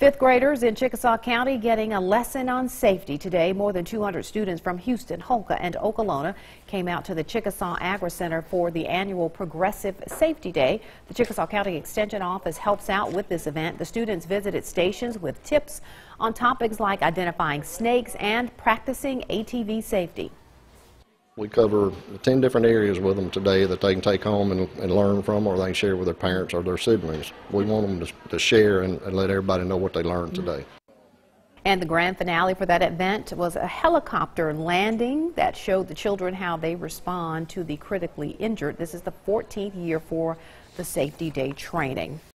Fifth graders in Chickasaw County getting a lesson on safety today. More than 200 students from Houston, Houlka, and Okolona came out to the Chickasaw Agri Center for the annual Progressive Safety Day. The Chickasaw County Extension Office helps out with this event. The students visited stations with tips on topics like identifying snakes and practicing ATV safety. We cover 10 different areas with them today that they can take home and, and learn from, or they can share with their parents or their siblings. We want them to, to share and, and let everybody know what they learned mm-hmm. today. And the grand finale for that event was a helicopter landing that showed the children how they respond to the critically injured. This is the 14th year for the Safety Day training.